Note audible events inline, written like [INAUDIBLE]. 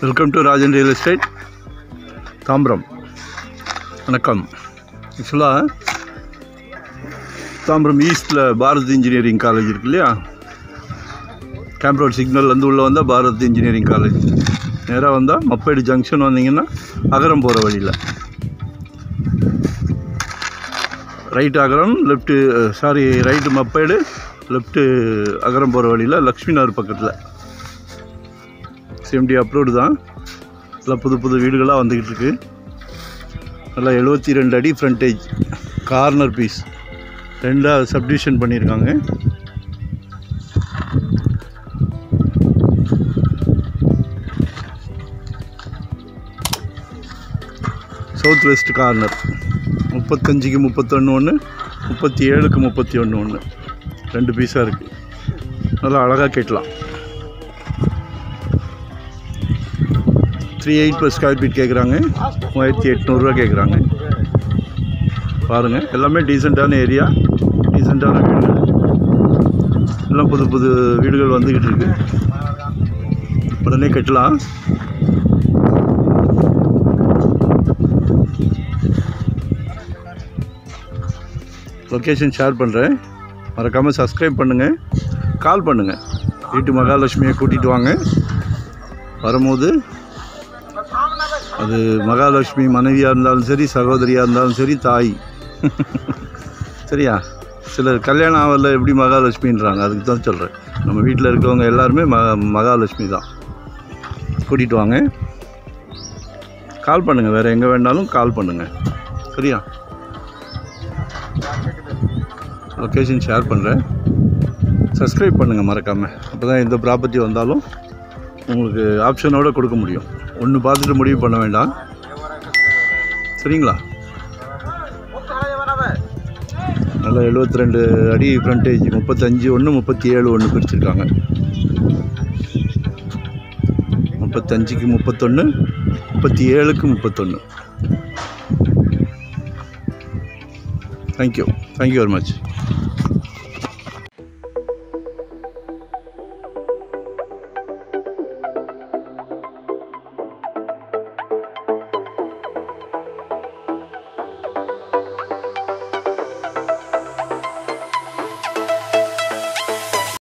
Welcome to Rajan real estate Tambaram வணக்கம். ஆக்சுவலாக தாம்பரம் ஈஸ்டில் பாரத் இன்ஜினியரிங் காலேஜ் இருக்கு இல்லையா? கேம்ப் ரோட் சிக்னல்லேருந்து உள்ளே வந்தால் பாரத் இன்ஜினியரிங் காலேஜ் நேராக வந்தால் மப்பேடு ஜங்ஷன் வந்தீங்கன்னா அகரம் போகிற வழியில். Right Agaram left sorry right Mappedu left Agaram போகிற வழியில் லக்ஷ்மி நகர் பக்கத்தில். சிஎம்டி அப்ரூவ்டு தான். நல்லா புது புது வீடுகளாக வந்துக்கிட்டு இருக்கு. நல்லா எழுபத்தி ரெண்டு அடி ஃப்ரண்டேஜ் கார்னர் பீஸ் ரெண்டாக சப்டிவிஷன் பண்ணியிருக்காங்க. சவுத் வெஸ்ட் கார்னர் முப்பத்தஞ்சுக்கு முப்பத்தொன்று ஒன்று முப்பத்தி ஏழுக்கு முப்பத்தி ஒன்று ஒன்று ரெண்டு பீஸாக இருக்குது நல்லா அழகாக கேட்கலாம். Three eight per square feet கேட்குறாங்க மூவாயிரத்தி எட்நூறுரூவா கேட்குறாங்க பாருங்கள் எல்லாமே டீசெண்டான ஏரியா டீசெண்டான வீடு எல்லாம் புது புது வீடுகள் வந்துக்கிட்டு இருக்கு. உடனே கட்டலாம். லொக்கேஷன் ஷேர் பண்ணுறேன் மறக்காமல் சப்ஸ்கிரைப் பண்ணுங்கள் கால் பண்ணுங்கள் வீட்டு மகாலட்சுமியை கூட்டிகிட்டு வாங்க. வரும்போது அது மகாலட்சுமி மனைவியாக இருந்தாலும் சரி சகோதரியாக இருந்தாலும் சரி தாய். [LAUGHS] சரியா? சிலர் கல்யாணம் ஆகல எப்படி மகாலட்சுமின்றாங்க? அதுக்கு தான் சொல்கிறேன் நம்ம வீட்டில் இருக்கவங்க எல்லாருமே ம மகாலட்சுமி தான். கூட்டிகிட்டு வாங்க. கால் பண்ணுங்கள் வேறு எங்கே வேணாலும் கால் பண்ணுங்கள் சரியா? லொக்கேஷன் ஷேர் பண்ணுறேன் சப்ஸ்கிரைப் பண்ணுங்கள் மறக்காமல் அப்போ தான் எந்த ப்ராப்பர்ட்டி வந்தாலும் உங்களுக்கு ஆப்ஷனோட கொடுக்க முடியும். ஒன்று பார்த்துட்டு முடிவு பண்ண வேண்டாம். சரிங்களா? நல்லா எழுபத்தி ரெண்டு அடி ஃப்ரண்டேஜ் முப்பத்தஞ்சு ஒன்று முப்பத்தி ஏழு ஒன்று பிரிச்சிருக்காங்க. முப்பத்தஞ்சுக்கு முப்பத்தொன்று முப்பத்தி ஏழுக்கு முப்பத்தொன்று தேங்க்யூ தேங்க்யூ வெரி மச்